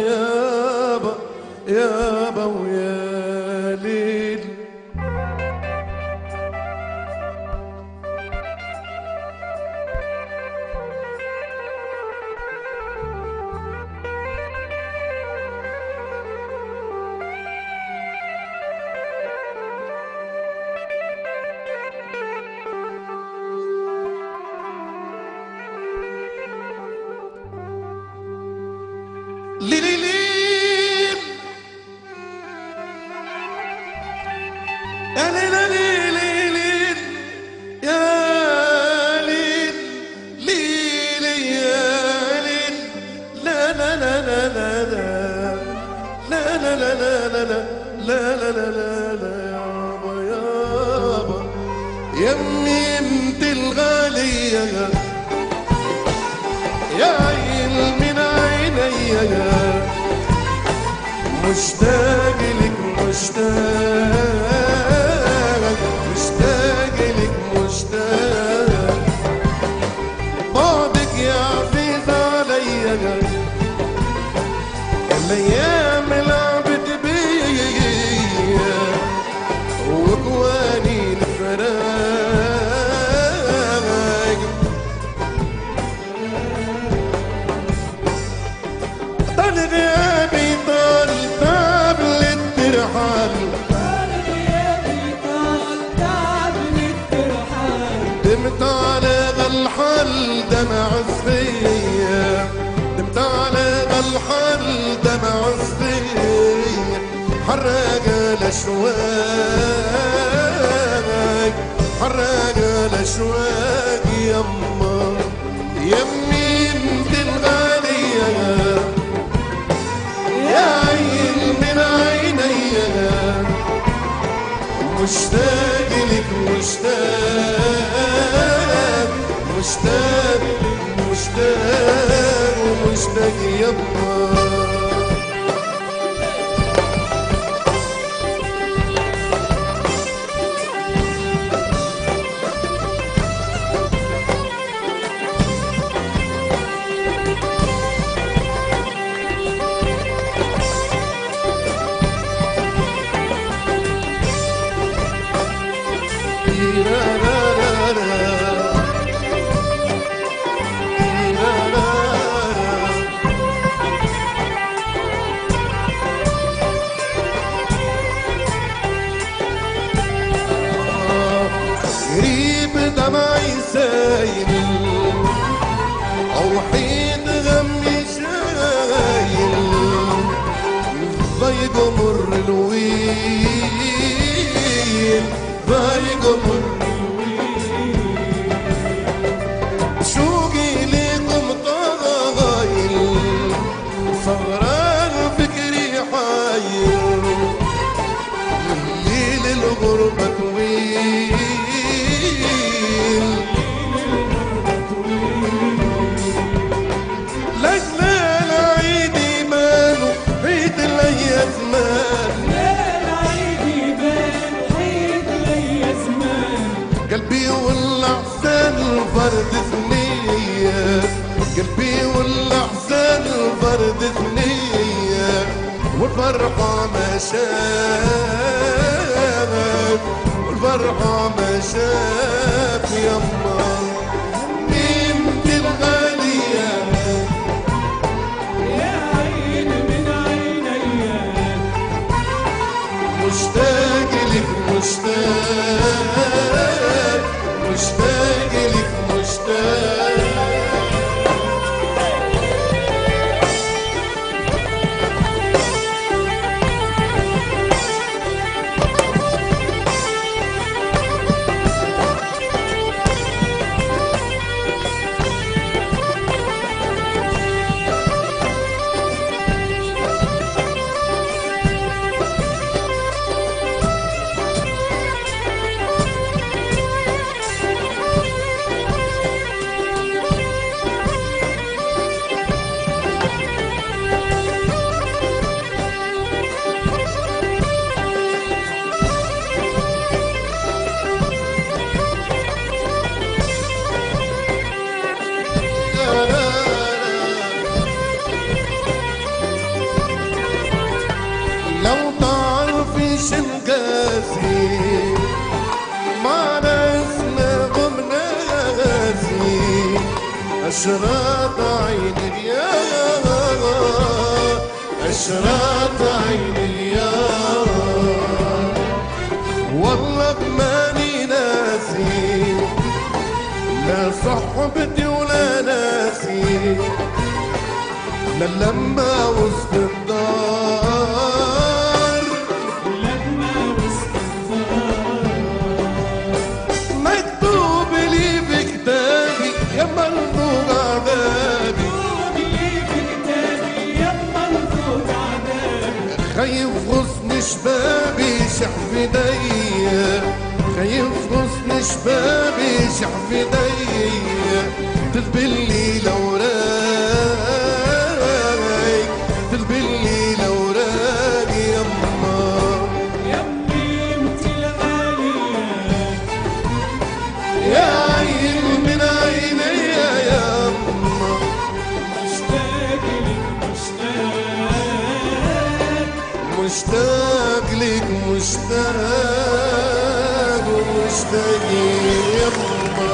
يابا يابا ويا ليل ليلي يمي انت الغالية. يا عين من عيني مشتاق لك مشتاق. حرق الأشواق حرق الأشواق يما يمي انت الغالية يا عين من عيني مشتاق لك مشتاق مشتاق مشتاق ومشتاق يما. دمعي سايل أو حيد غمي شايل ضيق مر الويل. ضيق فرد ثنية قلبي والأحزان فرد ثنية والفرحة ما شاف والفرحة ما شاف يما انت الغالية مشتاق لك مشتاق أشرات عينك يا أشرات عينك يا والله ماني ناسي لا صحبتي ولا ناسي. لا لما وسط الدار ايديا خايف غصن شبابي شحف ايديا تذبلي مشتاق لك مشتاق ومشتاق يما